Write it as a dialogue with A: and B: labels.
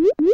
A: you